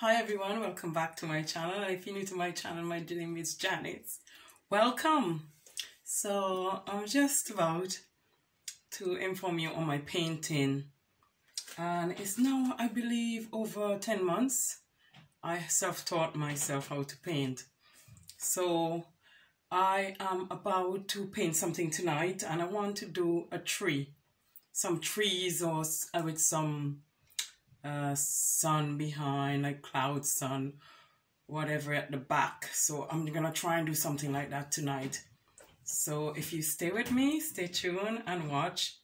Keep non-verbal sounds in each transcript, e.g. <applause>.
Hi everyone, welcome back to my channel. If you're new to my channel, my name is Janet. Welcome. So I'm just about to inform you on my painting. And it's now, I believe, over 10 months. I self-taught myself how to paint. So I am about to paint something tonight and I want to do a tree. Some trees or uh, with some uh, sun behind, like cloud sun, whatever at the back. So I'm gonna try and do something like that tonight. So if you stay with me, stay tuned and watch.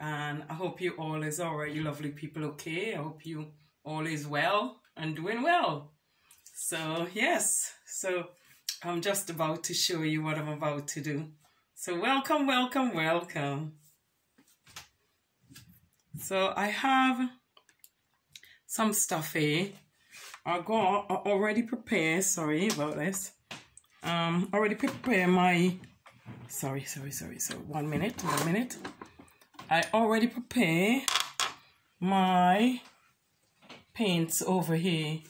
And I hope you all is alright, you lovely people, okay? I hope you all is well and doing well. So yes, so I'm just about to show you what I'm about to do. So welcome, welcome, welcome. So I have some stuff here. I got already prepared, sorry about this. Um already prepared my sorry, sorry, sorry, so one minute, one minute. I already prepare my paints over here.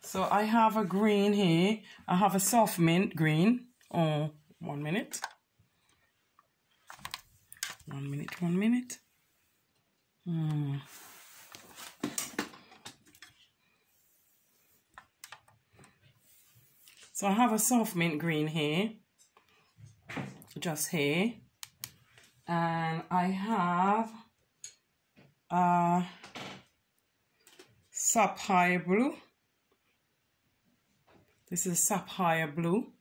So I have a green here. I have a soft mint green. Oh, one minute. One minute, one minute. Hmm. So I have a soft mint green here, just here. And I have a sapphire blue. This is sapphire blue.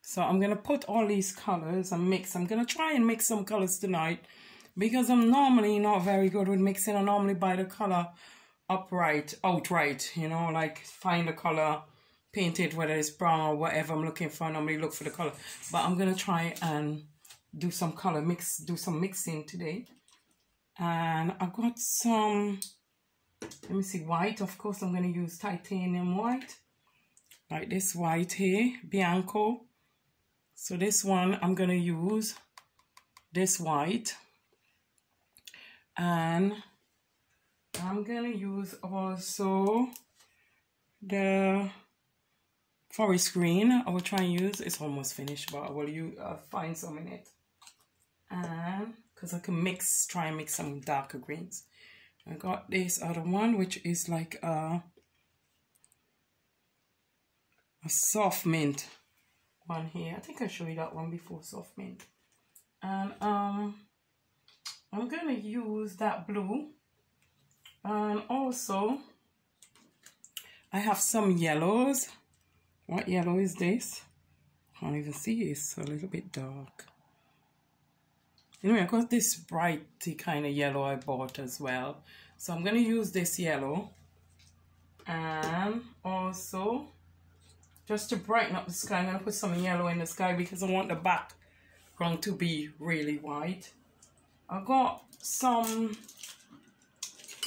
So I'm going to put all these colors and mix. I'm going to try and mix some colors tonight because I'm normally not very good with mixing. I normally buy the color upright, outright, you know, like find the color painted, whether it's brown or whatever I'm looking for. I normally look for the color. But I'm going to try and do some color mix, do some mixing today. And I've got some, let me see, white. Of course, I'm going to use titanium white. Like this white here, Bianco. So this one, I'm going to use this white. And I'm going to use also the forest green I will try and use. It's almost finished, but I will use, uh, find some in it. And because I can mix, try and mix some darker greens. I got this other one, which is like a, a soft mint one here. I think I showed you that one before, soft mint. And um, I'm to use that blue. And also, I have some yellows. What yellow is this? I can't even see it's a little bit dark. Anyway, I got this brighty kind of yellow I bought as well. So I'm going to use this yellow. And also, just to brighten up the sky, I'm going to put some yellow in the sky because I want the background to be really white. I got some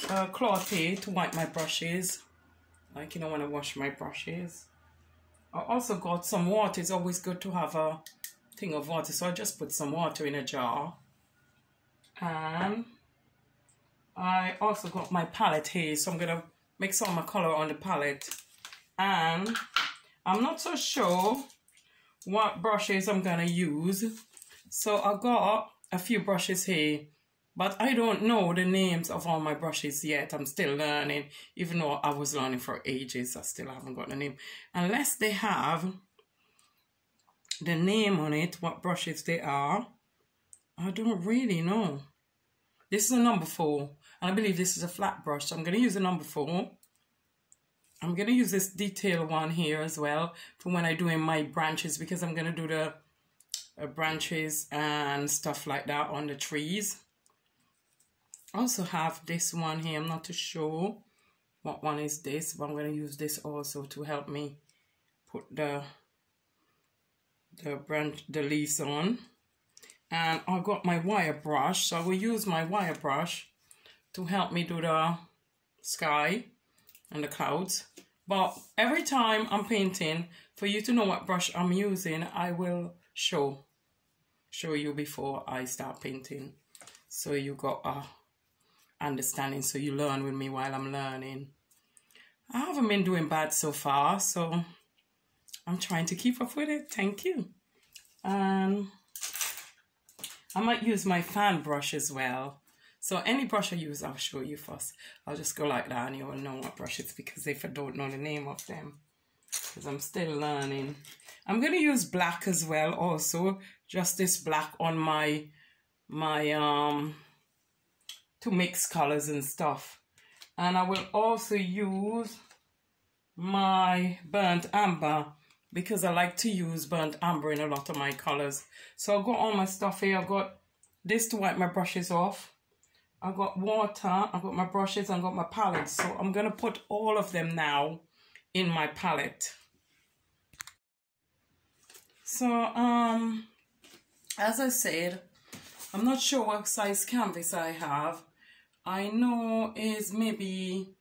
uh, cloth here to wipe my brushes. Like, you know, when I wash my brushes. I also got some water. It's always good to have a thing of water. So I just put some water in a jar. And I also got my palette here. So I'm going to mix all my color on the palette. And I'm not so sure what brushes I'm going to use. So I got a few brushes here. But I don't know the names of all my brushes yet. I'm still learning. Even though I was learning for ages, I still haven't got the name. Unless they have the name on it, what brushes they are, I don't really know. This is a number four. And I believe this is a flat brush. So I'm going to use a number four. I'm going to use this detail one here as well for when I do in my branches because I'm going to do the uh, branches and stuff like that on the trees also have this one here. I'm not too sure what one is this but i'm going to use this also to help me put the the branch the leaves on. And i got my wire brush. So i will use my wire brush to help me do the sky and the clouds. But every time i'm painting for you to know what brush i'm using i will show show you before i start painting. So you got a understanding so you learn with me while I'm learning. I haven't been doing bad so far, so I'm trying to keep up with it. Thank you. And I might use my fan brush as well. So any brush I use, I'll show you first. I'll just go like that and you'll know what brush it's because if I don't know the name of them. Because I'm still learning. I'm going to use black as well also. Just this black on my, my, um, to mix colors and stuff. And I will also use my burnt amber because I like to use burnt amber in a lot of my colors. So I've got all my stuff here. I've got this to wipe my brushes off. I've got water. I've got my brushes. I've got my palette. So I'm going to put all of them now in my palette. So, um, as I said, I'm not sure what size canvas I have. I know is maybe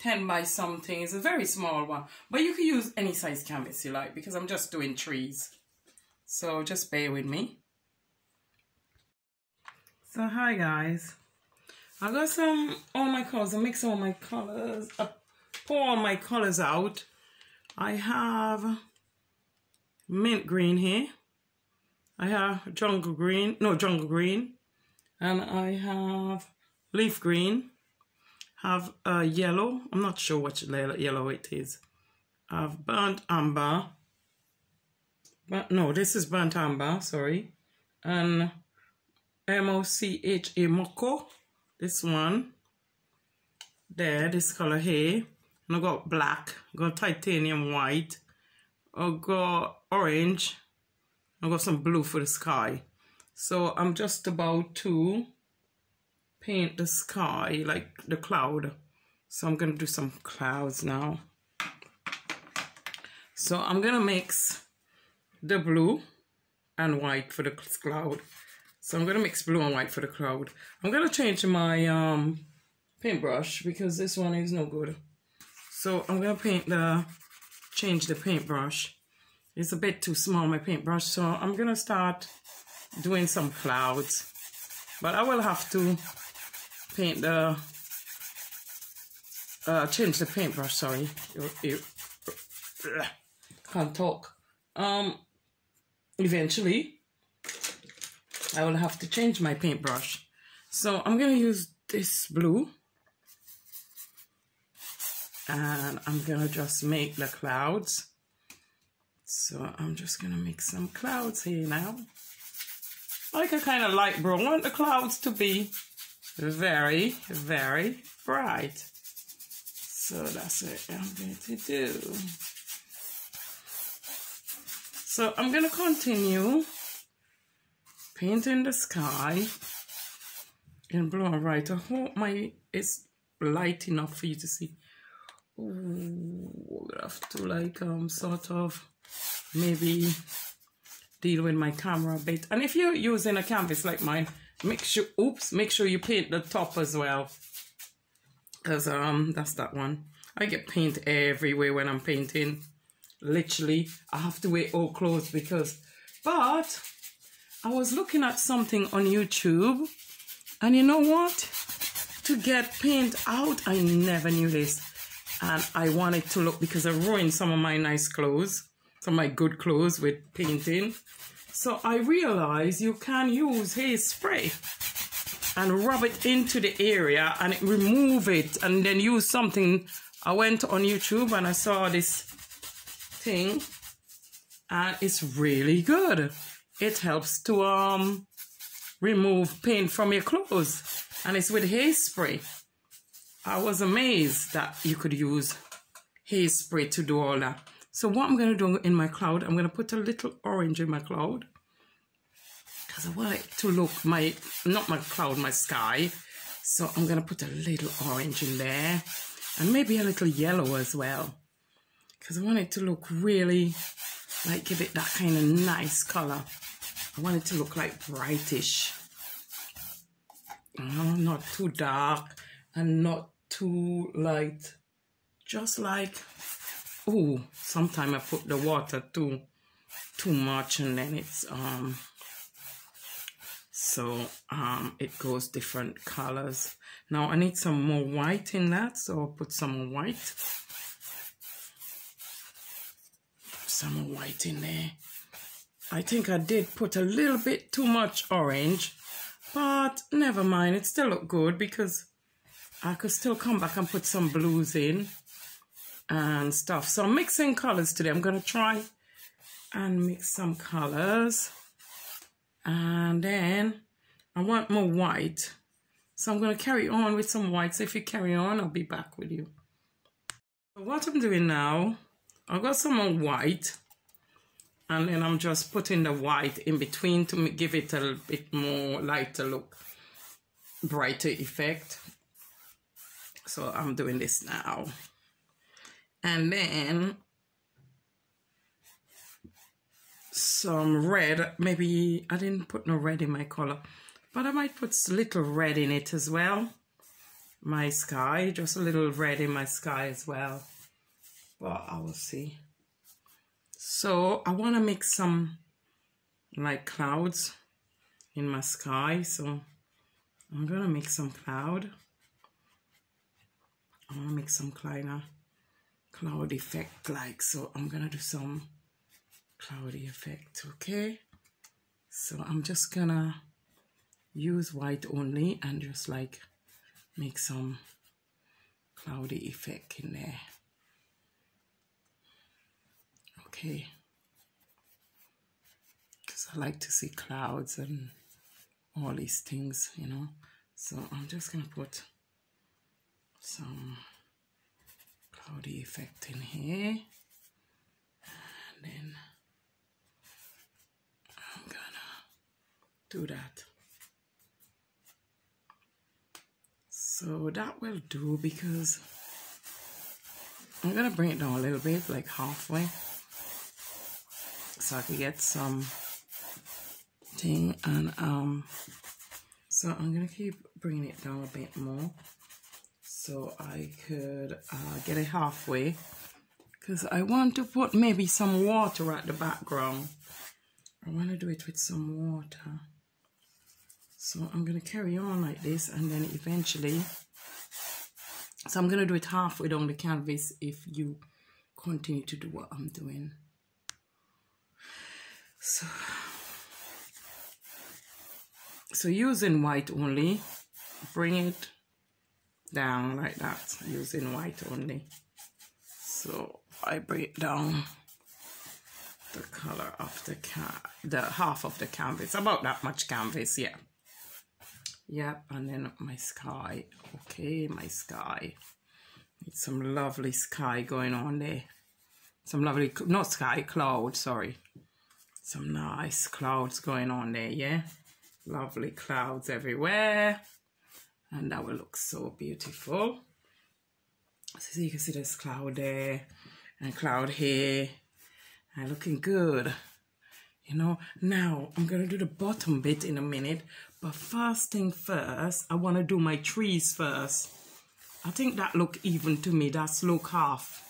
10 by something. It's a very small one. But you can use any size canvas you like because I'm just doing trees. So just bear with me. So hi guys. I got some, all my colors. I mix all my colors. I pour all my colors out. I have mint green here. I have jungle green, no jungle green. And I have leaf green, have a yellow, I'm not sure which yellow it is. I have burnt amber, but no, this is burnt amber, sorry, and M-O-C-H-A Moko, this one, there, this color here, and I got black, I got titanium white, I got orange, I got some blue for the sky. So I'm just about to paint the sky, like the cloud. So I'm going to do some clouds now. So I'm going to mix the blue and white for the cloud. So I'm going to mix blue and white for the cloud. I'm going to change my um, paintbrush because this one is no good. So I'm going to paint the, change the paintbrush. It's a bit too small, my paintbrush. So I'm going to start doing some clouds. But I will have to paint the uh change the paintbrush sorry. Can't talk. Um eventually I will have to change my paintbrush. So I'm gonna use this blue. And I'm gonna just make the clouds. So I'm just gonna make some clouds here now. Like a kind of light brown I want the clouds to be very, very bright. So that's what I'm going to do. So I'm going to continue painting the sky in blue and white. I hope my it's light enough for you to see. Ooh, I have to like um sort of maybe deal with my camera a bit. And if you're using a canvas like mine, make sure oops make sure you paint the top as well. Because um that's that one. I get paint everywhere when i'm painting. Literally i have to wear all clothes because but i was looking at something on youtube and you know what? To get paint out i never knew this. And i wanted to look because i ruined some of my nice clothes some of my good clothes with painting so I realized you can use hairspray and rub it into the area and remove it and then use something. I went on YouTube and I saw this thing and it's really good. It helps to um remove paint from your clothes and it's with hairspray. I was amazed that you could use hairspray to do all that. So what I'm going to do in my cloud, I'm going to put a little orange in my cloud because I want it to look my, not my cloud, my sky. So I'm going to put a little orange in there and maybe a little yellow as well because I want it to look really like give it that kind of nice color. I want it to look like brightish. Uh, not too dark and not too light. Just like, oh, sometimes I put the water too, too much and then it's, um, so um, it goes different colors Now I need some more white in that, so I'll put some white. Some white in there. I think I did put a little bit too much orange, but never mind, it still looked good because I could still come back and put some blues in and stuff. So I'm mixing colors today. I'm going to try and mix some colors. And then I want more white. So I'm going to carry on with some white. So if you carry on, I'll be back with you. So what I'm doing now, I've got some more white and then I'm just putting the white in between to give it a bit more lighter look brighter effect so I'm doing this now and then some red. Maybe I didn't put no red in my color but I might put a little red in it as well. My sky just a little red in my sky as well. But I will see. So I want to make some like clouds in my sky. So I'm going to make some cloud. I want to make some kleiner cloud effect like. So I'm going to do some cloudy effect. Okay. So I'm just going to use white only and just like make some cloudy effect in there okay because I like to see clouds and all these things you know so I'm just gonna put some cloudy effect in here. And then I'm gonna do that. So that will do because I'm gonna bring it down a little bit like halfway so I can get some thing. And um so I'm gonna keep bringing it down a bit more so I could uh, get it halfway. Because I want to put maybe some water at the background. I want to do it with some water. So I'm going to carry on like this and then eventually so I'm going to do it halfway down the canvas if you continue to do what I'm doing. So, so using white only, bring it down like that, using white only. So I break down the color of the can the half of the canvas, about that much canvas, yeah. Yep, and then my sky. Okay, my sky. Need some lovely sky going on there. Some lovely, not sky, cloud, sorry some nice clouds going on there, yeah? Lovely clouds everywhere. And that will look so beautiful. So you can see this cloud there and cloud here. And looking good. You know, now I'm going to do the bottom bit in a minute. But first thing first, I want to do my trees first. I think that look even to me. That's look half.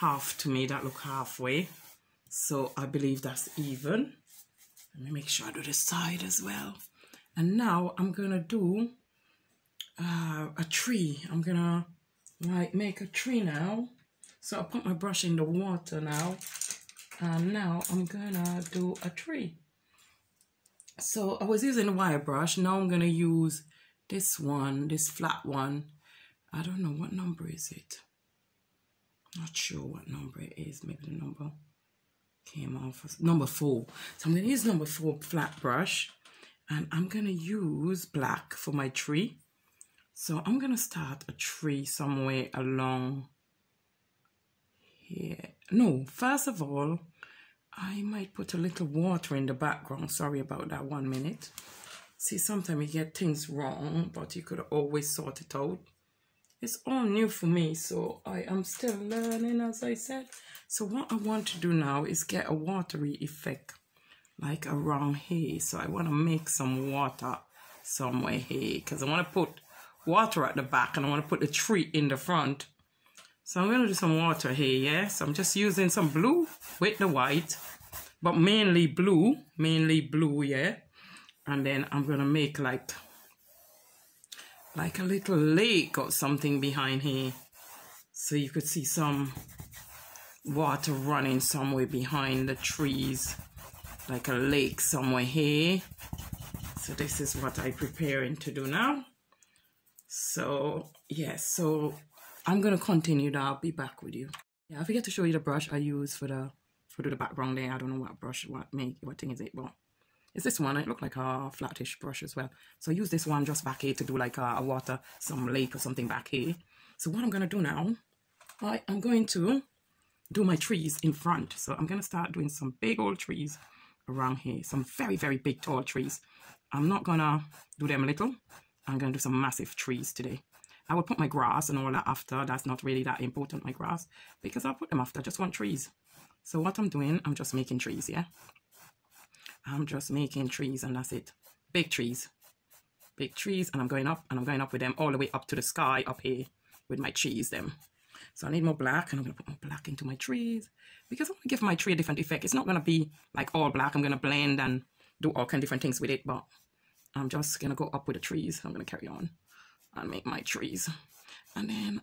Half to me. That look halfway. So I believe that's even. Let me make sure I do the side as well. And now I'm going to do uh, a tree. I'm to like make a tree now. So I put my brush in the water now. And now I'm to do a tree. So I was using a wire brush. Now I'm to use this one, this flat one. I don't know what number is it. Not sure what number it is. Maybe the number came off number four. So I'm to use number four flat brush and I'm to use black for my tree. So I'm going to start a tree somewhere along here. No, first of all, I might put a little water in the background. Sorry about that one minute. See, sometimes you get things wrong, but you could always sort it out. It's all new for me, so I am still learning, as I said. So what I want to do now is get a watery effect like around here. So I want to make some water somewhere here because I want to put water at the back and I want to put the tree in the front. So I'm going to do some water here, yeah? So I'm just using some blue with the white, but mainly blue, mainly blue, yeah? And then I'm going to make like like a little lake or something behind here. So you could see some water running somewhere behind the trees, like a lake somewhere here. So this is what I'm preparing to do now. So yes, so I'm gonna continue that. I'll be back with you. Yeah, I forget to show you the brush I use for the for the background there. I don't know what brush, what make, what thing is it, but it's this one. It looked like a flattish brush as well. So I use this one just back here to do like a, a water, some lake or something back here. So what I'm gonna do now, I I am going to do my trees in front. So I'm gonna start doing some big old trees around here. Some very, very big tall trees. I'm not gonna do them little. I'm gonna do some massive trees today. I will put my grass and all that after. That's not really that important, my grass, because I'll put them after. I just want trees. So what I'm doing, I'm just making trees, yeah? I'm just making trees and that's it. Big trees. Big trees and I'm going up and I'm going up with them all the way up to the sky up here with my trees them. So I need more black and I'm going to put more black into my trees because I want to give my tree a different effect. It's not going to be like all black. I'm going to blend and do all kind of different things with it, but I'm just to go up with the trees. I'm to carry on and make my trees. And then,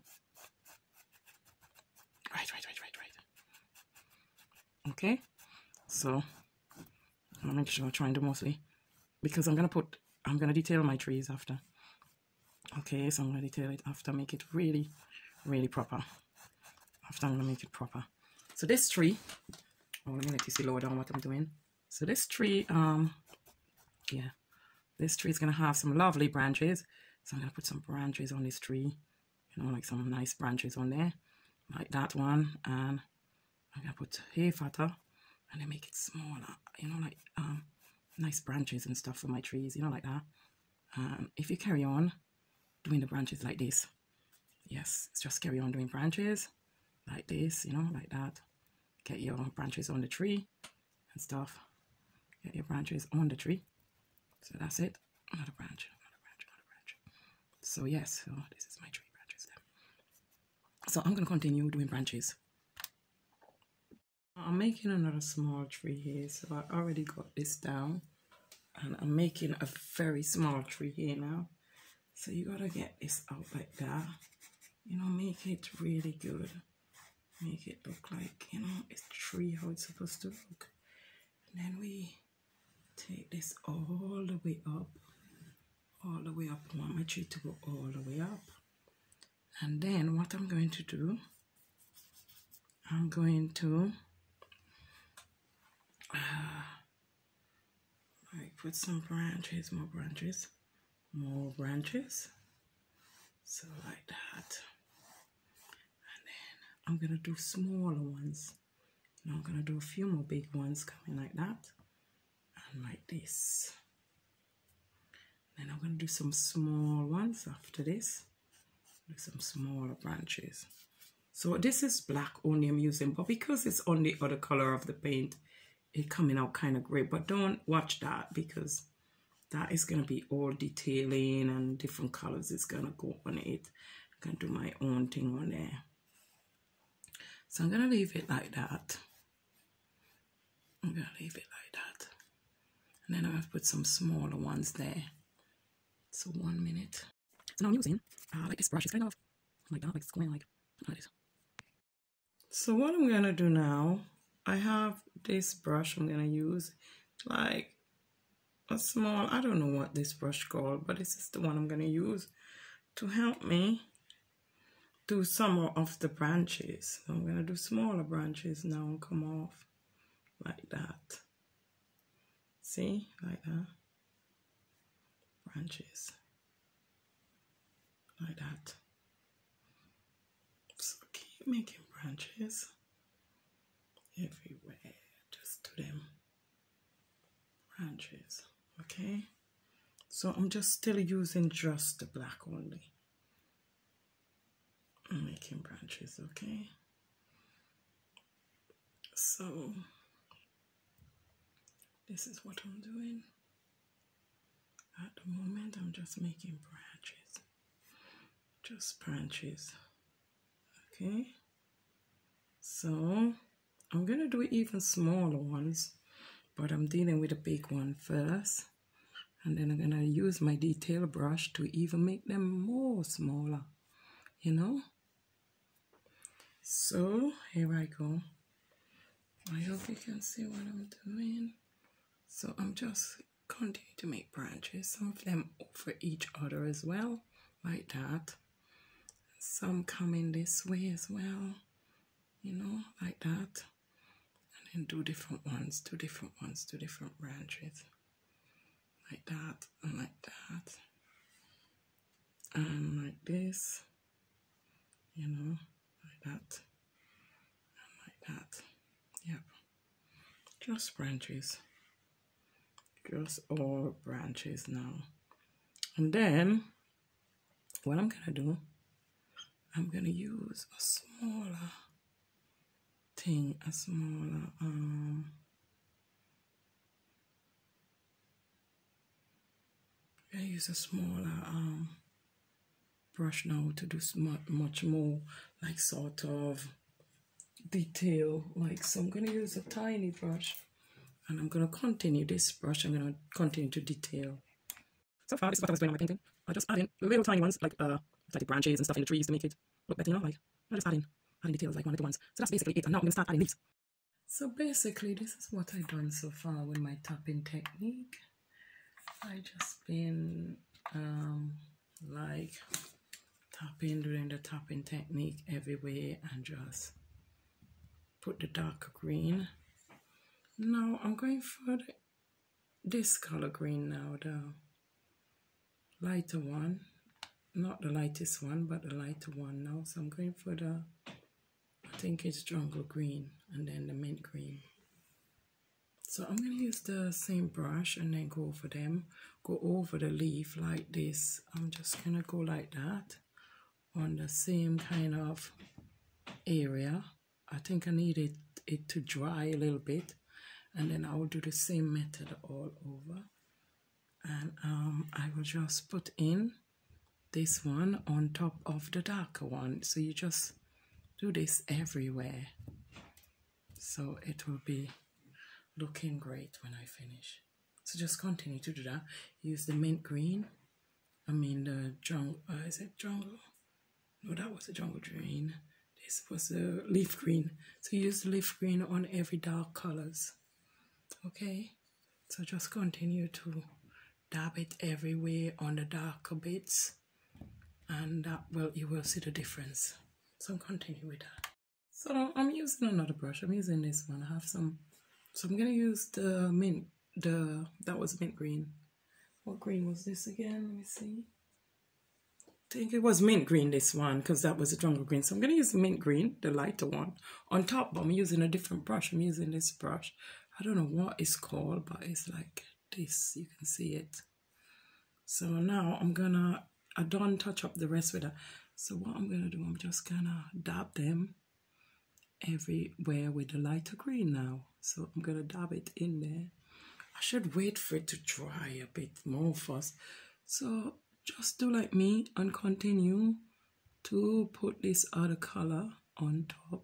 right, right, right, right, right. Okay, so I'll make sure I try and do mostly because I'm to put, I'm to detail my trees after. Okay, so I'm to detail it after, make it really, really proper. After I'm to make it proper. So this tree, oh, let me let you see lower down what I'm doing. So this tree, um, yeah, this tree is going to have some lovely branches. So I'm going to put some branches on this tree. You know, like some nice branches on there. Like that one. And I'm going to put hay fatter and then make it smaller. You know, like um, nice branches and stuff for my trees. You know, like that. Um, if you carry on doing the branches like this, yes, just carry on doing branches like this, you know, like that. Get your branches on the tree and stuff. Get your branches on the tree. So that's it. Another branch, another branch, another branch. So yes, so this is my tree branches then. So I'm going to continue doing branches. I'm making another small tree here. So I already got this down. And I'm making a very small tree here now. So you got to get this out like that. You know, make it really good. Make it look like, you know, it's tree how it's supposed to look. And then we take this all the way up all the way up. I want my tree to go all the way up. And then what I'm going to do I'm going to uh, like put some branches more branches more branches so like that. And then I'm gonna do smaller ones. I'm gonna do a few more big ones coming like that like this. Then I'm going to do some small ones after this. Do some smaller branches. So this is black only I'm using, but because it's on the other color of the paint, it coming out kind of great. But don't watch that because that is going to be all detailing and different colors is going to go on it. I'm going to do my own thing on there. So I'm going to leave it like that. I'm going to leave it like that. And then I'm going to put some smaller ones there. So one minute. So now I'm using uh, like this brush. It's kind of like that, like going like, like this. So what I'm going to do now, I have this brush I'm going to use like a small, I don't know what this brush called, but this is the one I'm going to use to help me do some of the branches. I'm going to do smaller branches now and come off like that. See, like that. Branches. Like that. So keep making branches everywhere. Just do them. Branches. Okay. So I'm just still using just the black only. I'm making branches, okay? So this is what I'm doing. At the moment, I'm just making branches. Just branches. Okay. So, I'm going to do even smaller ones. But I'm dealing with a big one first. And then I'm going to use my detail brush to even make them more smaller, you know. So here I go. I hope you can see what I'm doing. So I'm just continue to make branches, some of them over each other as well, like that. Some coming this way as well, you know, like that. And then do different ones, two different ones, two different branches. Like that, and like that. And like this, you know, like that, and like that. Yep, just branches just all branches now. And then what I'm gonna do I'm gonna use a smaller thing a smaller um I use a smaller um brush now to do much more like sort of detail like so I'm gonna use a tiny brush and I'm going to continue this brush. I'm going to continue to detail. So far, this is what I was doing on my painting. I just adding little tiny ones, like uh, like branches and stuff in the trees to make it look better, you know, like I'm just adding, adding details like one little ones. So that's basically it. And now I'm going to start adding leaves. So basically, this is what I've done so far with my tapping technique. I just been um, like tapping, doing the tapping technique everywhere and just put the darker green now I'm going for the, this color green now, the lighter one. Not the lightest one, but the lighter one now. So I'm going for the, I think it's jungle green and then the mint green. So I'm going to use the same brush and then go over them. Go over the leaf like this. I'm just going to go like that on the same kind of area. I think I need it, it to dry a little bit and then I will do the same method all over. And um, I will just put in this one on top of the darker one. So you just do this everywhere. So it will be looking great when I finish. So just continue to do that. Use the mint green. I mean the jungle uh, is it jungle? No that was the jungle green. This was the leaf green. So use the leaf green on every dark colors okay. So just continue to dab it everywhere on the darker bits and that will you will see the difference. So continue with that. So I'm using another brush. I'm using this one. I have some so I'm gonna use the mint the that was mint green. What green was this again? Let me see. I think it was mint green this one because that was a jungle green. So I'm gonna use the mint green the lighter one. On top but I'm using a different brush. I'm using this brush I don't know what it's called, but it's like this. You can see it. So now I'm gonna, I don't touch up the rest with it. So what I'm gonna do, I'm just gonna dab them everywhere with the lighter green now. So I'm gonna dab it in there. I should wait for it to dry a bit more first. So just do like me and continue to put this other color on top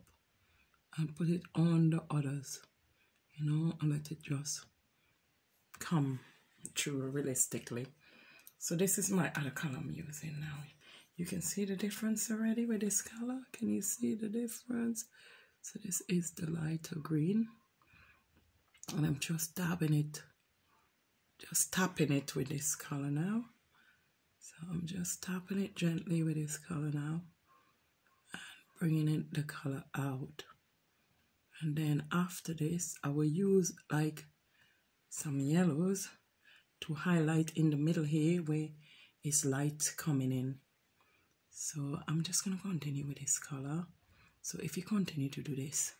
and put it on the others you know, and let it just come true realistically. So this is my other color I'm using now. You can see the difference already with this color. Can you see the difference? So this is the lighter green. And I'm just dabbing it, just tapping it with this color now. So I'm just tapping it gently with this color now and bringing it the color out and then after this I will use like some yellows to highlight in the middle here where it's light coming in. So I'm just going to continue with this color. So if you continue to do this.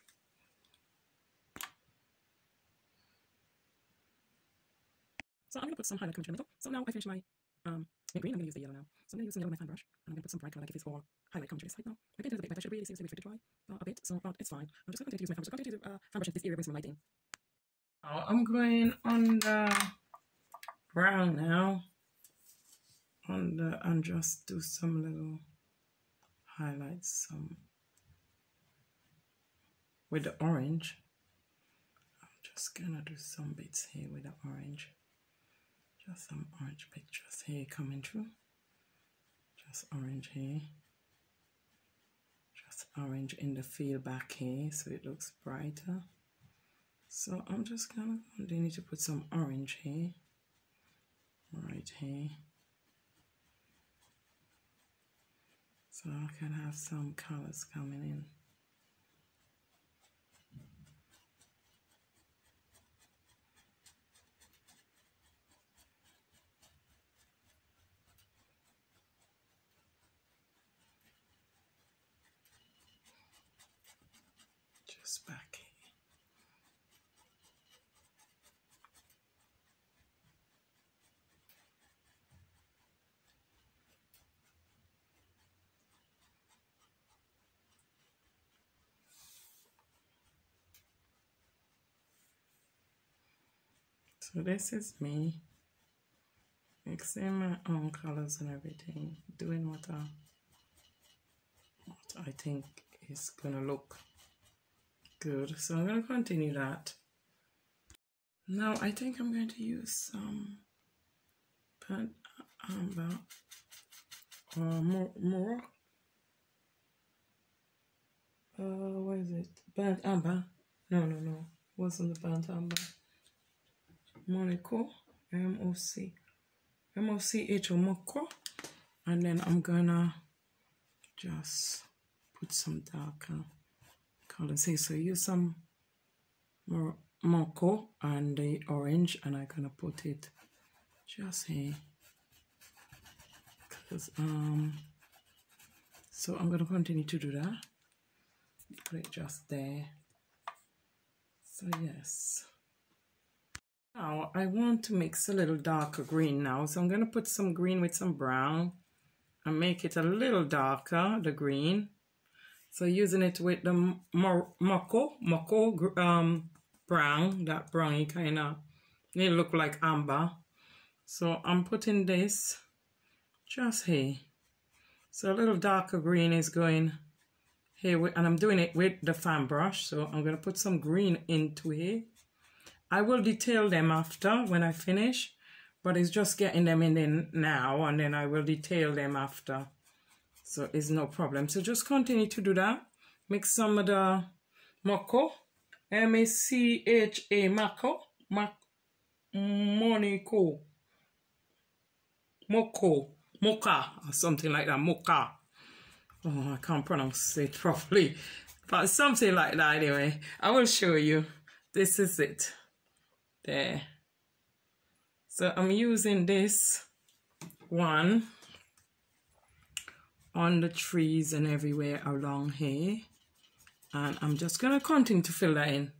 So I'm going to put some highlight coming middle. So now I finish my um, green I'm going to use the yellow now so I'm going to use some yellow my fan brush and I'm going to put some bright color like it's for highlight countries right now. My paint is a bit wet, I should really seems to be fit to dry uh, a bit, so but it's fine. I'm just going to use my fan brush. I'm going to uh, fan brush in this area with some lighting. Oh, I'm going on the brown now. On the and just do some little highlights some with the orange. I'm just gonna do some bits here with the orange. Just some orange pictures here coming through. Just orange here. Just orange in the field back here so it looks brighter. So I'm just gonna continue to put some orange here. Right here. So I can have some colors coming in. Just back here. So this is me mixing my own colors and everything, doing what I, what I think is gonna look good. So I'm gonna continue that. Now I think I'm going to use some burnt amber or more, more uh, what is it? Burnt amber? No, no, no. Wasn't the burnt amber. Monaco, M-O-C, M-O-C-H, Monaco. And then I'm gonna just put some darker colors here. So use some more Monaco and the orange and I'm gonna put it just here. Cause, um, so I'm gonna continue to do that. Put it just there. So yes. Now I want to mix a little darker green now. So I'm going to put some green with some brown and make it a little darker, the green. So using it with the Moko, Moko um, brown, that browny kind of, it look like amber. So I'm putting this just here. So a little darker green is going here, and I'm doing it with the fan brush. So I'm going to put some green into here. I will detail them after when I finish, but it's just getting them in now and then I will detail them after. So it's no problem. So just continue to do that. Mix some of the Mako, M-A-C-H-A, Mako, Monico, Moko, Mocha, or something like that, Mocha. Oh, I can't pronounce it <laughs> properly, but something like that anyway. I will show you. This is it there. So I'm using this one on the trees and everywhere along here. And I'm just going to continue to fill that in.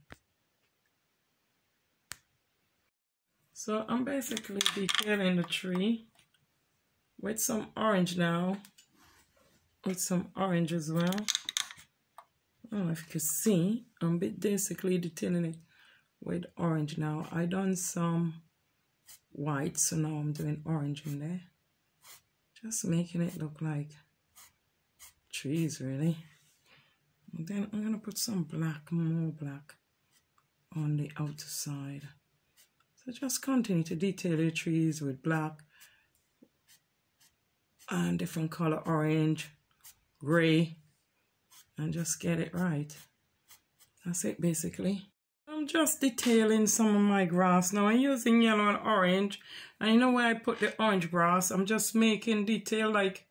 So I'm basically detailing the tree with some orange now. With some orange as well. I don't know if you can see. I'm basically detailing it with orange now. I done some white, so now I'm doing orange in there. Just making it look like trees, really. And then I'm to put some black, more black, on the outer side. So just continue to detail the trees with black and different color, orange, gray, and just get it right. That's it, basically. I'm just detailing some of my grass. Now I'm using yellow and orange. And you know where I put the orange grass? I'm just making detail like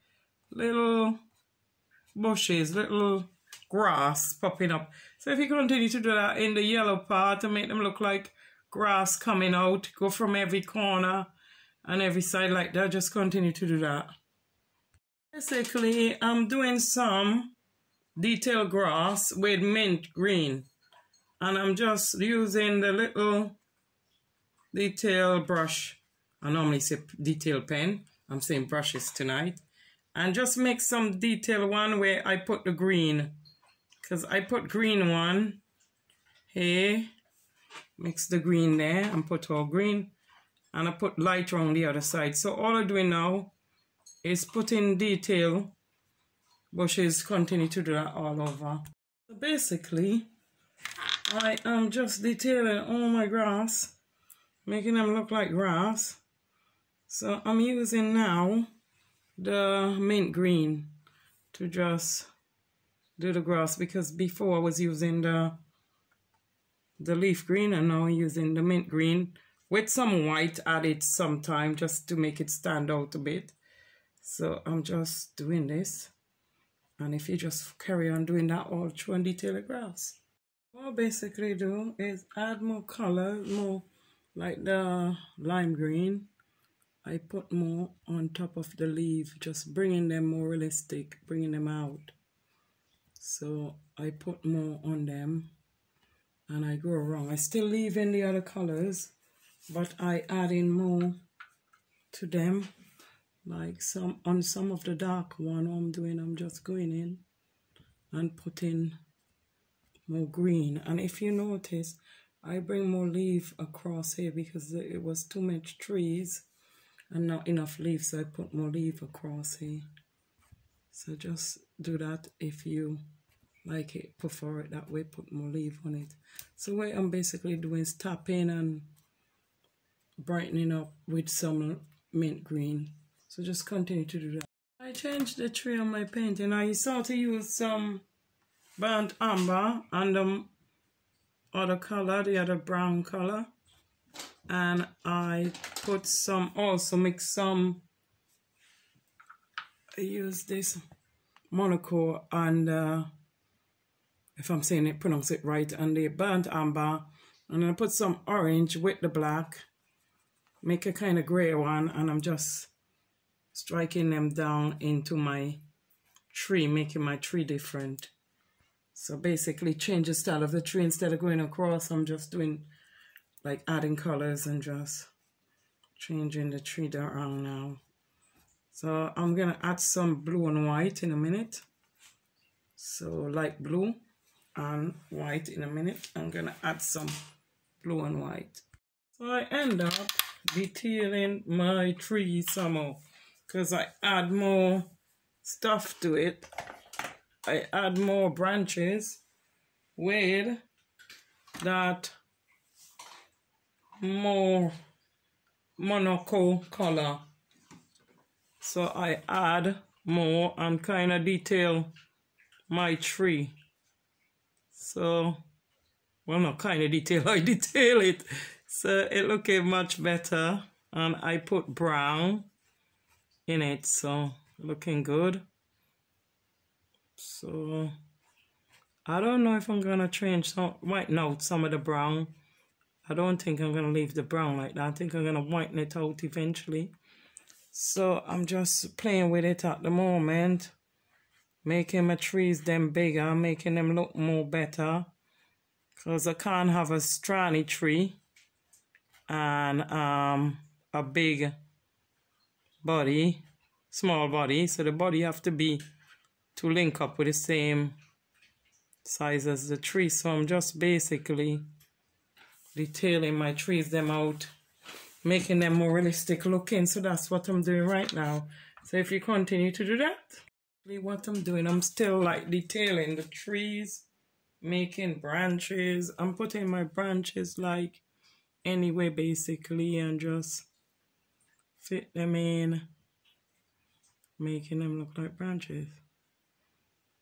little bushes, little grass popping up. So if you continue to do that in the yellow part to make them look like grass coming out, go from every corner and every side like that, just continue to do that. Basically, I'm doing some detail grass with mint green and I'm just using the little detail brush. I normally say detail pen. I'm saying brushes tonight. And just make some detail one where I put the green. Because I put green one here. Mix the green there and put all green. And I put light on the other side. So all I'm doing now is putting detail bushes. Continue to do that all over. So basically, I am just detailing all my grass, making them look like grass. So I'm using now the mint green to just do the grass because before I was using the the leaf green and now I'm using the mint green with some white added sometime just to make it stand out a bit. So I'm just doing this. And if you just carry on doing that all through and detail the grass. What I basically do is add more color, more like the lime green. I put more on top of the leaf, just bringing them more realistic, bringing them out. So I put more on them and I go around. I still leave in the other colors, but I add in more to them. Like some on some of the dark one I'm doing, I'm just going in and putting more green. And if you notice, I bring more leaf across here because it was too much trees and not enough leaves. So I put more leaf across here. So just do that if you like it, prefer it that way, put more leaf on it. So what I'm basically doing is tapping and brightening up with some mint green. So just continue to do that. I changed the tree on my painting. I started to use some burnt umber and the other color, the other brown color. And I put some, also mix some, I use this Monaco and uh, if I'm saying it, pronounce it right, and the burnt amber. And I put some orange with the black, make a kind of gray one, and I'm just striking them down into my tree, making my tree different. So basically change the style of the tree. Instead of going across, I'm just doing like adding colors and just changing the tree around now. So I'm going to add some blue and white in a minute. So light blue and white in a minute. I'm gonna add some blue and white. So I end up detailing my tree some more because I add more stuff to it. I add more branches with that more Monaco color. So I add more and kind of detail my tree. So, well, not kind of detail, <laughs> I detail it. So it looking much better. And I put brown in it, so looking good. So, I don't know if I'm to change some, whiten out some of the brown. I don't think I'm to leave the brown like that. I think I'm to whiten it out eventually. So I'm just playing with it at the moment making my trees them bigger, making them look more better. Because I can't have a strandy tree and um, a big body, small body. So the body have to be to link up with the same size as the tree. So I'm just basically detailing my trees them out, making them more realistic looking. So that's what I'm doing right now. So if you continue to do that, what I'm doing, I'm still like detailing the trees, making branches. I'm putting my branches like anyway basically and just fit them in, making them look like branches.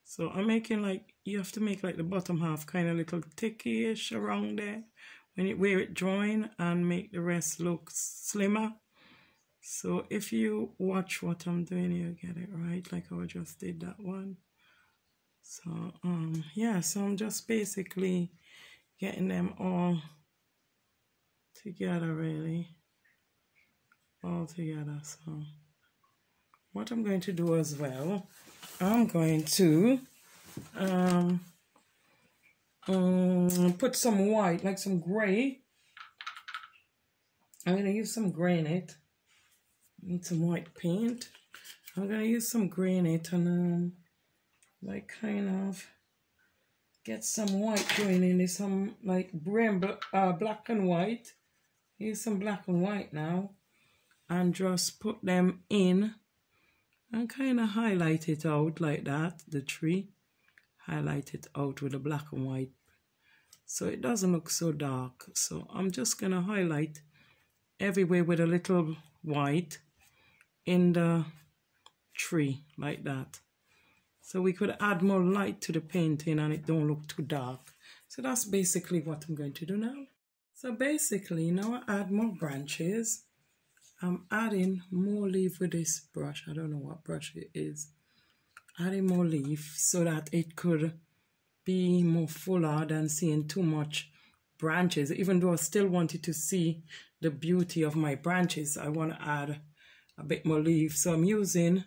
So I'm making like, you have to make like the bottom half kind of little thicky-ish around there when you wear it join and make the rest look slimmer. So if you watch what I'm doing, you get it right, like I just did that one. So, um, yeah, so I'm just basically getting them all together, really. All together, so. What I'm going to do as well, I'm going to um, um, put some white, like some gray. I'm going to use some gray in it need some white paint. I'm gonna use some granite and um, like kind of get some white going in there, some like brown, uh, black and white. Use some black and white now and just put them in and kind of highlight it out like that, the tree. Highlight it out with a black and white so it doesn't look so dark. So I'm just going to highlight everywhere with a little white in the tree like that. So we could add more light to the painting and it don't look too dark. So that's basically what I'm going to do now. So basically now I add more branches. I'm adding more leaf with this brush. I don't know what brush it is. Adding more leaf so that it could be more fuller than seeing too much branches. Even though I still wanted to see the beauty of my branches, I want to add a bit more leaf. So I'm using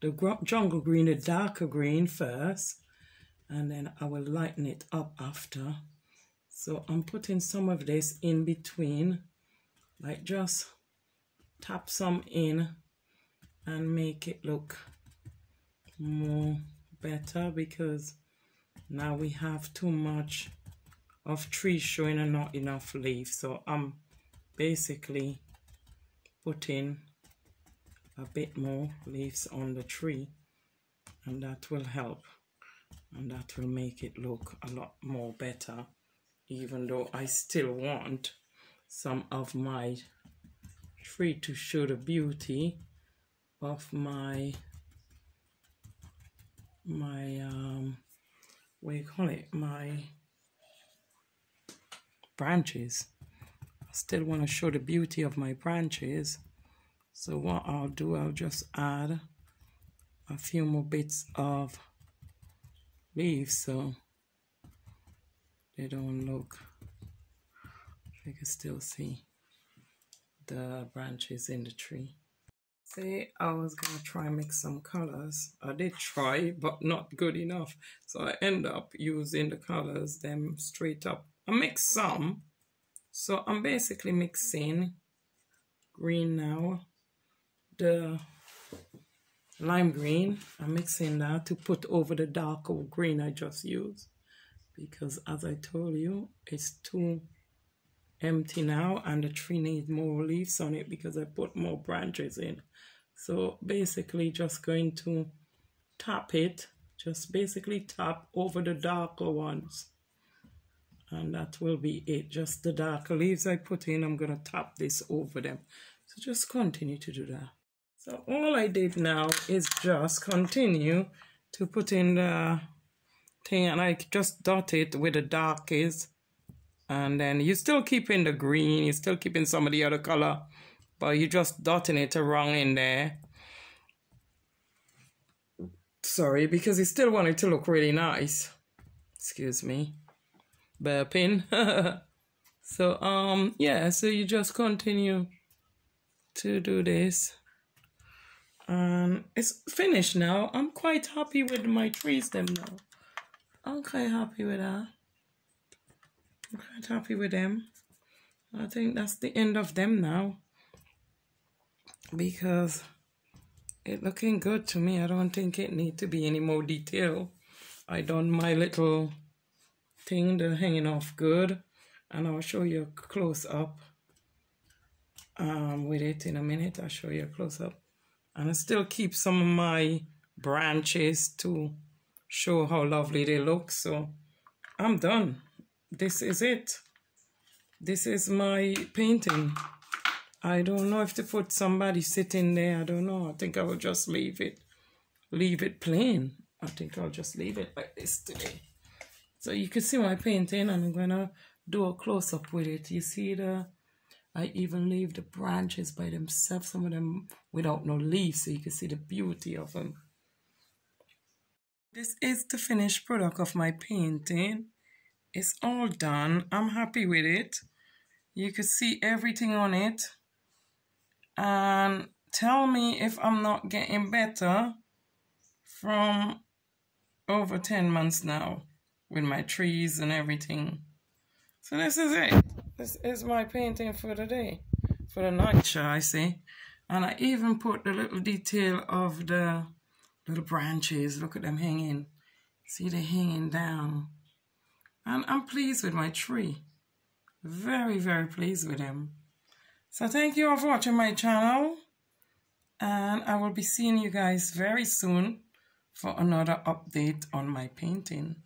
the jungle green, the darker green first, and then I will lighten it up after. So I'm putting some of this in between, like just tap some in and make it look more better because now we have too much of trees showing and not enough leaves. So I'm basically putting a bit more leaves on the tree and that will help and that will make it look a lot more better even though I still want some of my tree to show the beauty of my my um what do you call it? My branches. I still want to show the beauty of my branches. So what I'll do, I'll just add a few more bits of leaves so they don't look, you can still see the branches in the tree. See, I was gonna try and mix some colors. I did try, but not good enough. So I end up using the colors, them straight up. I mix some. So I'm basically mixing green now the lime green. I'm mixing that to put over the darker green I just used. Because as I told you, it's too empty now and the tree needs more leaves on it because I put more branches in. So basically just going to tap it, just basically tap over the darker ones. And that will be it. Just the darker leaves I put in, I'm going to tap this over them. So just continue to do that. So all I did now is just continue to put in the thing and I just dot it with the darkest and then you're still keeping the green, you're still keeping some of the other color, but you're just dotting it around in there. Sorry, because you still want it to look really nice. Excuse me. Burping. <laughs> so, um, yeah, so you just continue to do this um it's finished now i'm quite happy with my trees them now i'm quite happy with that i'm quite happy with them. I think that's the end of them now. Because it looking good to me. I don't think it need to be any more detail. I done my little thing the hanging off good and i'll show you a close up um with it in a minute. I'll show you a close up. And I still keep some of my branches to show how lovely they look. So I'm done. This is it. This is my painting. I don't know if to put somebody sitting there. I don't know. I think I will just leave it. Leave it plain. I think I'll just leave it like this today. So you can see my painting and I'm going to do a close-up with it. You see the I even leave the branches by themselves, some of them without no leaves, so you can see the beauty of them. This is the finished product of my painting. It's all done. I'm happy with it. You can see everything on it. And tell me if I'm not getting better from over 10 months now with my trees and everything. So this is it. This is my painting for the day, for the night, shall I say. And I even put the little detail of the little branches. Look at them hanging. See, they're hanging down. And I'm pleased with my tree. Very, very pleased with him. So thank you all for watching my channel. And I will be seeing you guys very soon for another update on my painting.